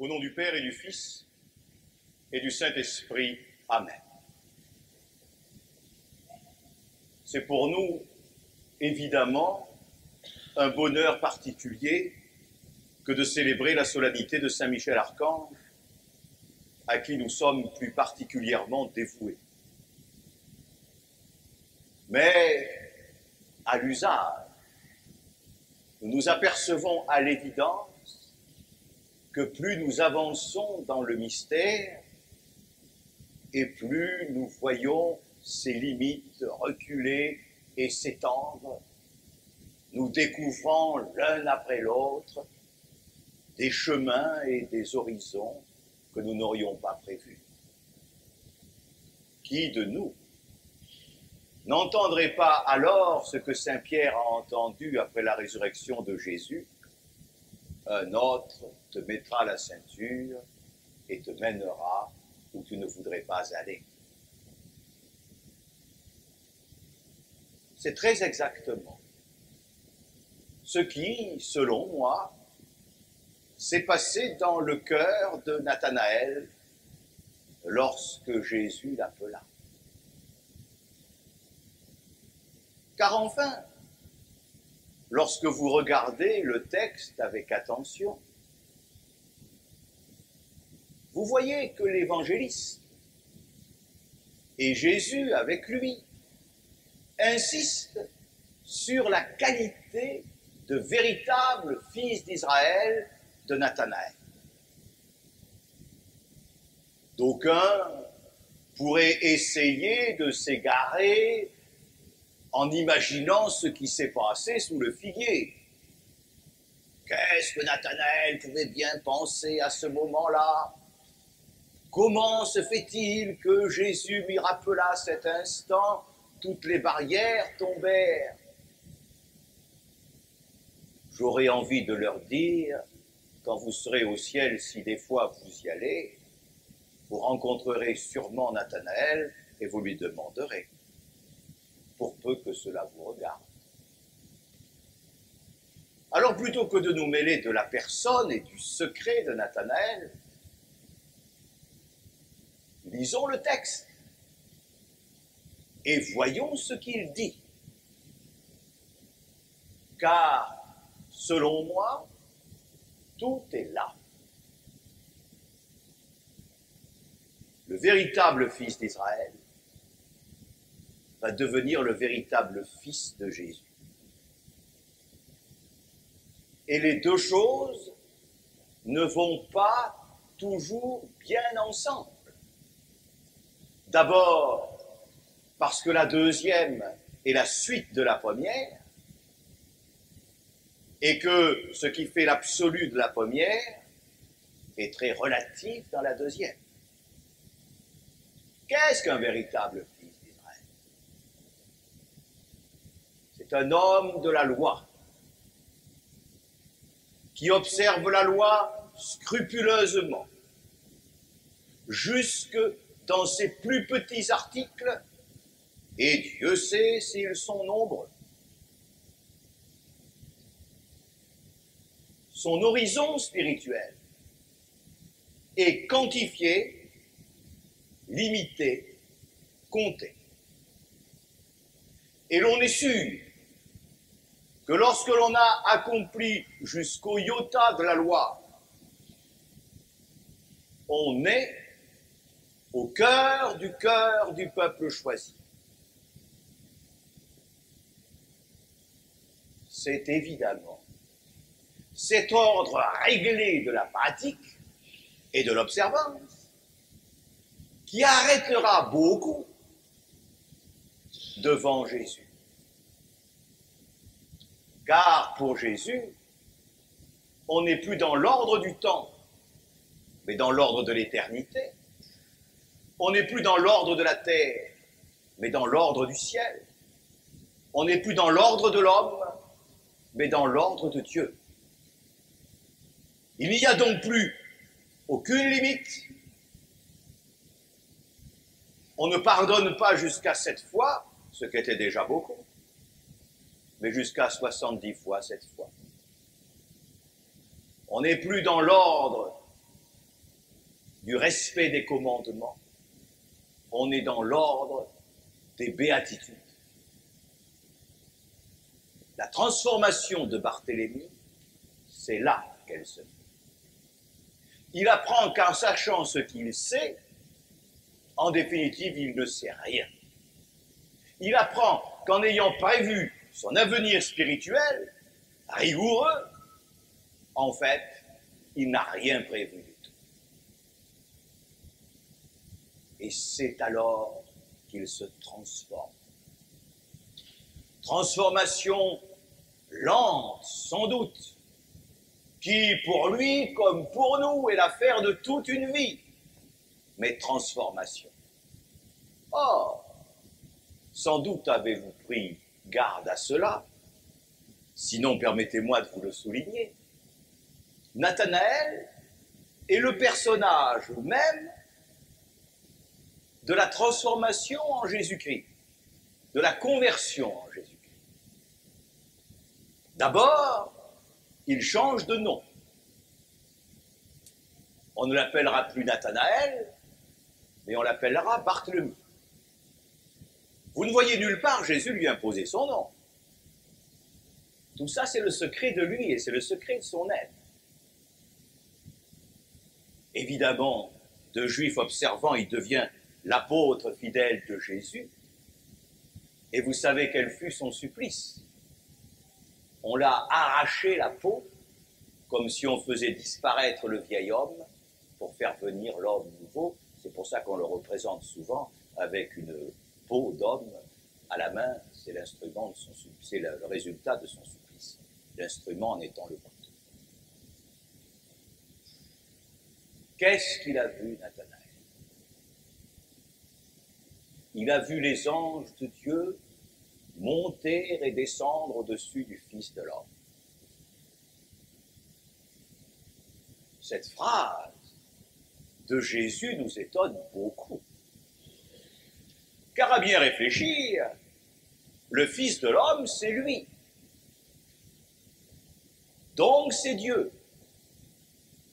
Au nom du Père et du Fils et du Saint-Esprit. Amen. C'est pour nous, évidemment, un bonheur particulier que de célébrer la solennité de Saint Michel Archange, à qui nous sommes plus particulièrement dévoués. Mais à l'usage, nous nous apercevons à l'évidence que plus nous avançons dans le mystère, et plus nous voyons ses limites reculer et s'étendre, nous découvrant l'un après l'autre des chemins et des horizons que nous n'aurions pas prévus. Qui de nous n'entendrait pas alors ce que Saint Pierre a entendu après la résurrection de Jésus? Un autre te mettra la ceinture et te mènera où tu ne voudrais pas aller. C'est très exactement ce qui, selon moi, s'est passé dans le cœur de Nathanaël lorsque Jésus l'appela. Car enfin, lorsque vous regardez le texte avec attention, vous voyez que l'évangéliste et Jésus avec lui insistent sur la qualité de véritable fils d'Israël de Nathanaël. D'aucuns pourraient essayer de s'égarer en imaginant ce qui s'est passé sous le figuier. Qu'est-ce que Nathanaël pouvait bien penser à ce moment-là? Comment se fait-il que Jésus lui rappela cet instant toutes les barrières tombèrent? J'aurais envie de leur dire, quand vous serez au ciel, si des fois vous y allez, vous rencontrerez sûrement Nathanaël et vous lui demanderez pour peu que cela vous regarde. Alors plutôt que de nous mêler de la personne et du secret de Nathanaël, lisons le texte et voyons ce qu'il dit. Car, selon moi, tout est là. Le véritable fils d'Israël va devenir le véritable Fils de Jésus. Et les deux choses ne vont pas toujours bien ensemble. D'abord, parce que la deuxième est la suite de la première, et que ce qui fait l'absolu de la première est très relatif dans la deuxième. Qu'est-ce qu'un véritable un homme de la loi, qui observe la loi scrupuleusement, jusque dans ses plus petits articles, et Dieu sait s'ils sont nombreux. Son horizon spirituel est quantifié, limité, compté. Et l'on est sûr que lorsque l'on a accompli jusqu'au iota de la loi, on est au cœur du cœur du peuple choisi. C'est évidemment cet ordre réglé de la pratique et de l'observance qui arrêtera beaucoup devant Jésus. Car pour Jésus, on n'est plus dans l'ordre du temps, mais dans l'ordre de l'éternité. On n'est plus dans l'ordre de la terre, mais dans l'ordre du ciel. On n'est plus dans l'ordre de l'homme, mais dans l'ordre de Dieu. Il n'y a donc plus aucune limite. On ne pardonne pas jusqu'à cette fois, ce qui était déjà beaucoup mais jusqu'à 70 fois cette fois. On n'est plus dans l'ordre du respect des commandements, on est dans l'ordre des béatitudes. La transformation de Barthélemy, c'est là qu'elle se fait. Il apprend qu'en sachant ce qu'il sait, en définitive, il ne sait rien. Il apprend qu'en ayant prévu son avenir spirituel, rigoureux, en fait, il n'a rien prévu du tout. Et c'est alors qu'il se transforme. Transformation lente, sans doute, qui pour lui, comme pour nous, est l'affaire de toute une vie, mais transformation. Or, sans doute avez-vous pris garde à cela, sinon permettez-moi de vous le souligner. Nathanaël est le personnage même de la transformation en Jésus-Christ, de la conversion en Jésus-Christ. D'abord, il change de nom. On ne l'appellera plus Nathanaël, mais on l'appellera Barthélemy. Vous ne voyez nulle part Jésus lui imposer son nom. Tout ça, c'est le secret de lui et c'est le secret de son être. Évidemment, de juif observant, il devient l'apôtre fidèle de Jésus. Et vous savez quel fut son supplice. On l'a arraché la peau, comme si on faisait disparaître le vieil homme pour faire venir l'homme nouveau. C'est pour ça qu'on le représente souvent avec une peau d'homme à la main. C'est l'instrument de son c'est le, résultat de son supplice. L'instrument en étant le couteau. Qu'est-ce qu'il a vu, Nathanaël? Il a vu les anges de Dieu monter et descendre au-dessus du Fils de l'homme. Cette phrase de Jésus nous étonne beaucoup. Car à bien réfléchir, le Fils de l'homme, c'est lui. Donc c'est Dieu.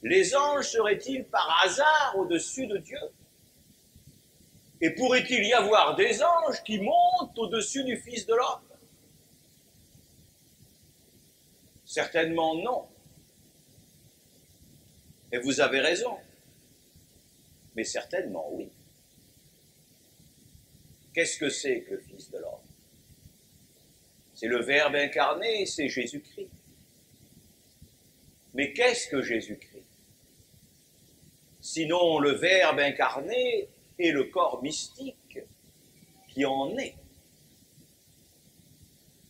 Les anges seraient-ils par hasard au-dessus de Dieu? Et pourrait-il y avoir des anges qui montent au-dessus du Fils de l'homme? Certainement non. Et vous avez raison. Mais certainement oui. Qu'est-ce que c'est que le Fils de l'homme? C'est le Verbe incarné, c'est Jésus-Christ. Mais qu'est-ce que Jésus-Christ? Sinon le Verbe incarné et le corps mystique qui en est.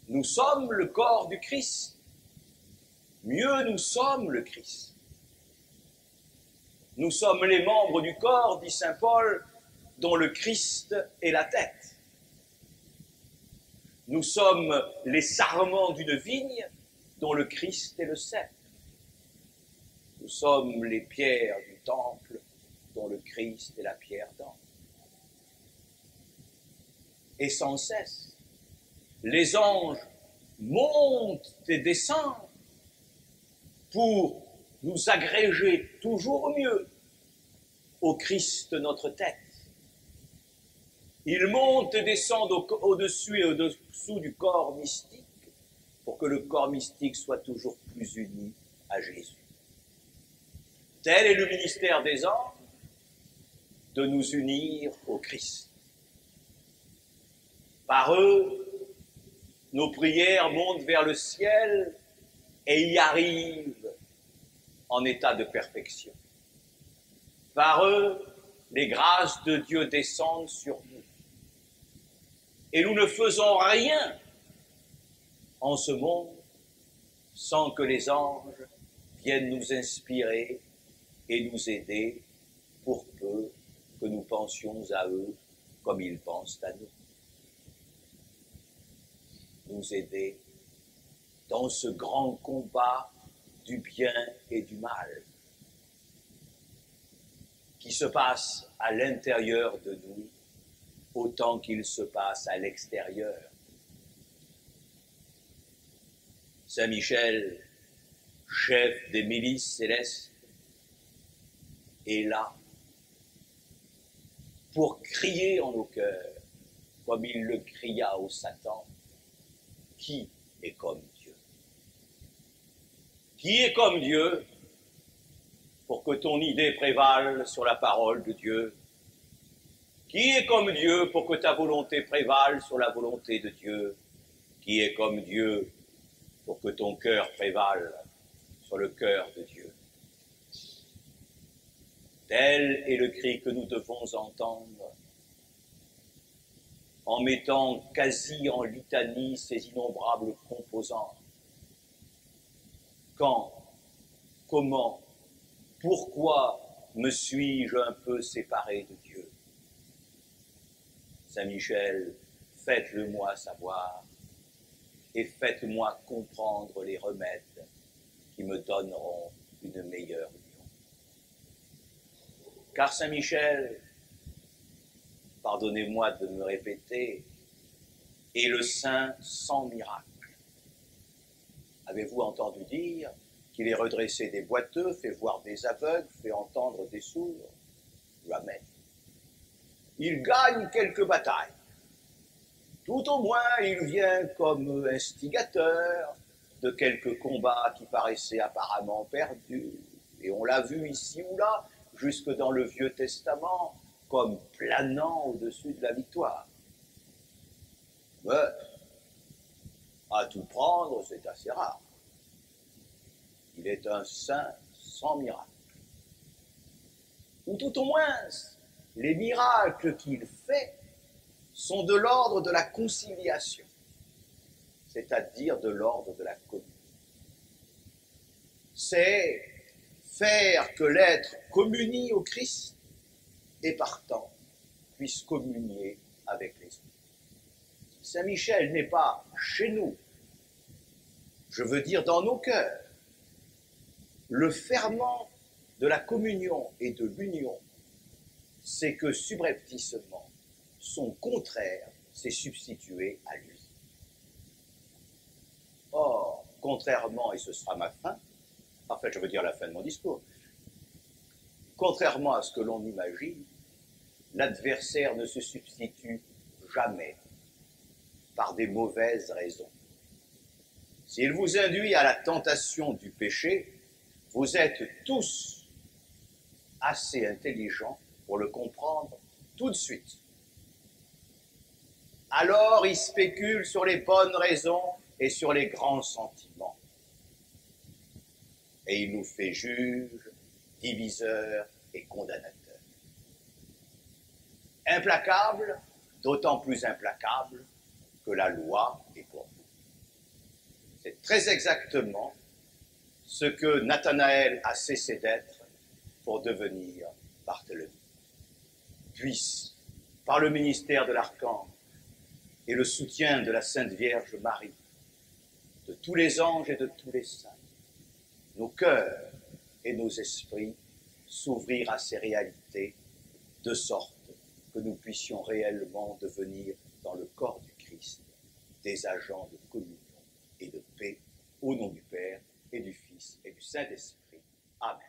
Nous sommes le corps du Christ. Mieux, nous sommes le Christ. Nous sommes les membres du corps, dit Saint Paul, dont le Christ est la tête. Nous sommes les sarments d'une vigne dont le Christ est le cep. Nous sommes les pierres du temple dont le Christ est la pierre d'angle. Et sans cesse, les anges montent et descendent pour nous agréger toujours mieux au Christ notre tête. Ils montent et descendent au-dessus et au-dessous du corps mystique pour que le corps mystique soit toujours plus uni à Jésus. Tel est le ministère des anges de nous unir au Christ. Par eux, nos prières montent vers le ciel et y arrivent en état de perfection. Par eux, les grâces de Dieu descendent sur nous. Et nous ne faisons rien en ce monde sans que les anges viennent nous inspirer et nous aider pour peu que nous pensions à eux comme ils pensent à nous. Nous aider dans ce grand combat du bien et du mal qui se passe à l'intérieur de nous autant qu'il se passe à l'extérieur. Saint Michel, chef des milices célestes, est là pour crier en nos cœurs, comme il le cria au Satan, qui est comme Dieu? Qui est comme Dieu pour que ton idée prévale sur la parole de Dieu? Qui est comme Dieu pour que ta volonté prévale sur la volonté de Dieu? Qui est comme Dieu pour que ton cœur prévale sur le cœur de Dieu? Tel est le cri que nous devons entendre. En mettant quasi en litanie ces innombrables composants. Quand, comment, pourquoi me suis-je un peu séparé de Dieu? Saint Michel, faites-le-moi savoir et faites-moi comprendre les remèdes qui me donneront une meilleure car Saint Michel, pardonnez-moi de me répéter, est le saint sans miracle. Avez-vous entendu dire qu'il est redressé des boiteux, fait voir des aveugles, fait entendre des sourds? Jamais. Il gagne quelques batailles. Tout au moins, il vient comme instigateur de quelques combats qui paraissaient apparemment perdus. Et on l'a vu ici ou là, jusque dans le Vieux Testament comme planant au-dessus de la victoire. Mais à tout prendre, c'est assez rare. Il est un saint sans miracle. Ou tout au moins, les miracles qu'il fait sont de l'ordre de la conciliation, c'est-à-dire de l'ordre de la communion. C'est faire que l'être communie au Christ et partant puisse communier avec les autres. Saint Michel n'est pas chez nous, je veux dire dans nos cœurs. Le ferment de la communion et de l'union, c'est que subrepticement, son contraire s'est substitué à lui. Or, contrairement, et ce sera ma fin, en fait, je veux dire la fin de mon discours. Contrairement à ce que l'on imagine, l'adversaire ne se substitue jamais par des mauvaises raisons. S'il vous induit à la tentation du péché, vous êtes tous assez intelligents pour le comprendre tout de suite. Alors il spécule sur les bonnes raisons et sur les grands sentiments et il nous fait juge, diviseur et condamnateur. Implacable, d'autant plus implacable que la loi est pour vous. C'est très exactement ce que Nathanaël a cessé d'être pour devenir Barthélemy. Puisse, par le ministère de l'archange et le soutien de la Sainte Vierge Marie, de tous les anges et de tous les saints, nos cœurs et nos esprits s'ouvrir à ces réalités de sorte que nous puissions réellement devenir dans le corps du Christ des agents de communion et de paix au nom du Père et du Fils et du Saint-Esprit. Amen.